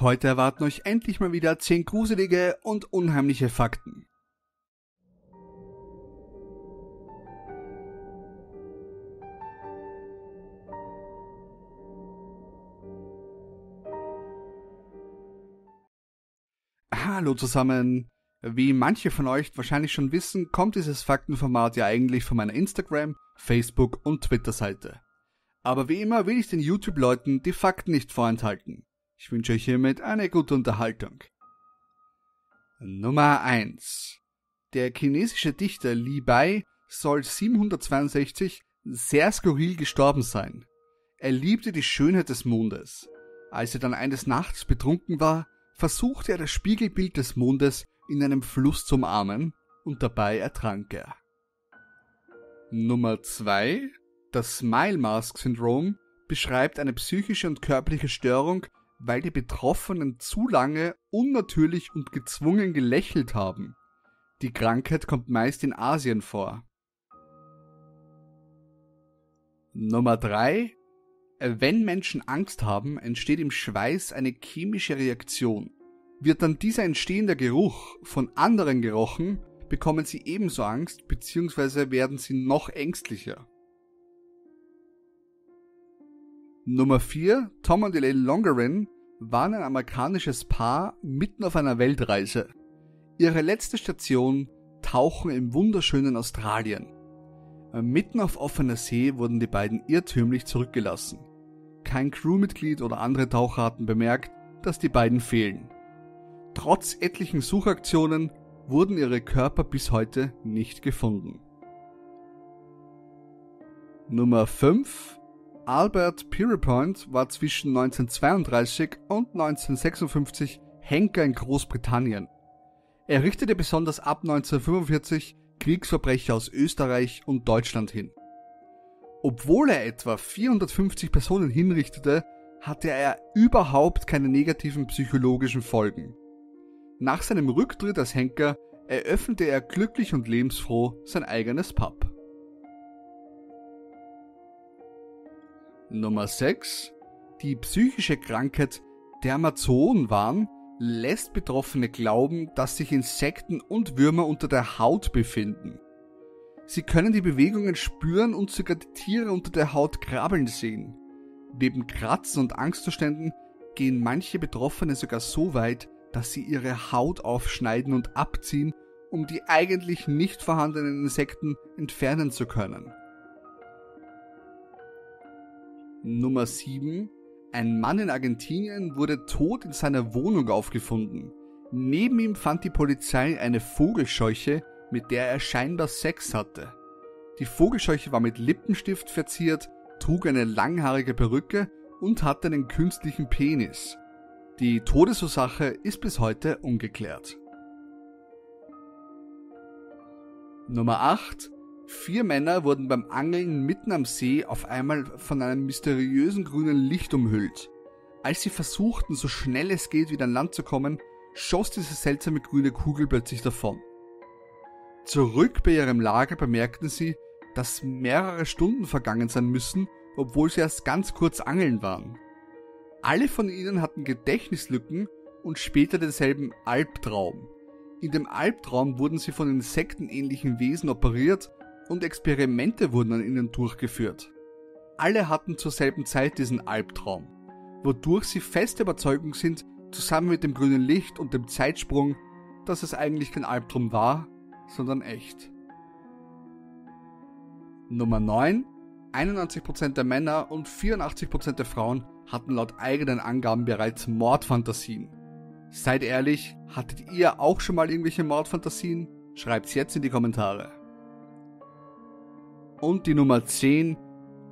Heute erwarten euch endlich mal wieder 10 gruselige und unheimliche Fakten. Hallo zusammen. Wie manche von euch wahrscheinlich schon wissen, kommt dieses Faktenformat ja eigentlich von meiner Instagram, Facebook und Twitter-Seite. Aber wie immer will ich den YouTube-Leuten die Fakten nicht vorenthalten. Ich wünsche euch hiermit eine gute Unterhaltung. Nummer 1. Der chinesische Dichter Li Bai soll 762 sehr skurril gestorben sein. Er liebte die Schönheit des Mondes. Als er dann eines Nachts betrunken war, versuchte er das Spiegelbild des Mondes in einem Fluss zu umarmen und dabei ertrank er. Nummer 2. Das Smile Mask Syndrom beschreibt eine psychische und körperliche Störung, weil die Betroffenen zu lange unnatürlich und gezwungen gelächelt haben. Die Krankheit kommt meist in Asien vor. Nummer 3. Wenn Menschen Angst haben, entsteht im Schweiß eine chemische Reaktion. Wird dann dieser entstehende Geruch von anderen gerochen, bekommen sie ebenso Angst bzw. werden sie noch ängstlicher. Nummer 4. Tom und Elaine Longerin waren ein amerikanisches Paar mitten auf einer Weltreise. Ihre letzte Station tauchen im wunderschönen Australien. Mitten auf offener See wurden die beiden irrtümlich zurückgelassen. Kein Crewmitglied oder andere Taucher hatten bemerkt, dass die beiden fehlen. Trotz etlichen Suchaktionen wurden ihre Körper bis heute nicht gefunden. Nummer 5 Albert Pierrepoint war zwischen 1932 und 1956 Henker in Großbritannien. Er richtete besonders ab 1945 Kriegsverbrecher aus Österreich und Deutschland hin. Obwohl er etwa 450 Personen hinrichtete, hatte er überhaupt keine negativen psychologischen Folgen. Nach seinem Rücktritt als Henker eröffnete er glücklich und lebensfroh sein eigenes Pub. Nummer 6. Die psychische Krankheit Dermatorenwahn lässt Betroffene glauben, dass sich Insekten und Würmer unter der Haut befinden. Sie können die Bewegungen spüren und sogar die Tiere unter der Haut krabbeln sehen. Neben Kratzen und Angstzuständen gehen manche Betroffene sogar so weit, dass sie ihre Haut aufschneiden und abziehen, um die eigentlich nicht vorhandenen Insekten entfernen zu können. Nummer 7. Ein Mann in Argentinien wurde tot in seiner Wohnung aufgefunden. Neben ihm fand die Polizei eine Vogelscheuche, mit der er scheinbar Sex hatte. Die Vogelscheuche war mit Lippenstift verziert, trug eine langhaarige Perücke und hatte einen künstlichen Penis. Die Todesursache ist bis heute ungeklärt. Nummer 8. Vier Männer wurden beim Angeln mitten am See auf einmal von einem mysteriösen grünen Licht umhüllt. Als sie versuchten, so schnell es geht, wieder an Land zu kommen, schoss diese seltsame grüne Kugel plötzlich davon. Zurück bei ihrem Lager bemerkten sie, dass mehrere Stunden vergangen sein müssen, obwohl sie erst ganz kurz angeln waren. Alle von ihnen hatten Gedächtnislücken und später denselben Albtraum. In dem Albtraum wurden sie von insektenähnlichen Wesen operiert und Experimente wurden an ihnen durchgeführt. Alle hatten zur selben Zeit diesen Albtraum, wodurch sie feste Überzeugung sind, zusammen mit dem grünen Licht und dem Zeitsprung, dass es eigentlich kein Albtraum war, sondern echt. Nummer 9. 91% der Männer und 84% der Frauen hatten laut eigenen Angaben bereits Mordfantasien. Seid ehrlich, hattet ihr auch schon mal irgendwelche Mordfantasien? Schreibt's jetzt in die Kommentare. Und die Nummer 10.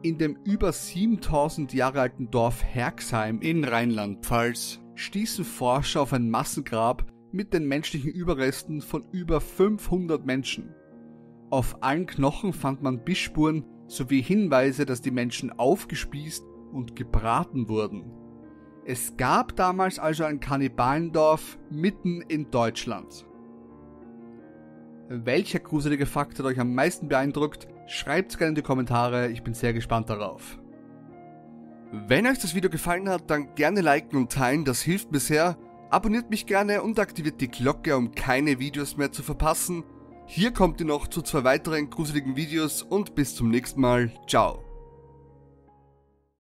In dem über 7000 Jahre alten Dorf Herxheim in Rheinland-Pfalz stießen Forscher auf ein Massengrab mit den menschlichen Überresten von über 500 Menschen. Auf allen Knochen fand man Bissspuren sowie Hinweise, dass die Menschen aufgespießt und gebraten wurden. Es gab damals also ein Kannibalendorf mitten in Deutschland. Welcher gruselige Fakt hat euch am meisten beeindruckt? Schreibt es gerne in die Kommentare, ich bin sehr gespannt darauf. Wenn euch das Video gefallen hat, dann gerne liken und teilen, das hilft mir sehr. Abonniert mich gerne und aktiviert die Glocke, um keine Videos mehr zu verpassen. Hier kommt ihr noch zu zwei weiteren gruseligen Videos und bis zum nächsten Mal. Ciao.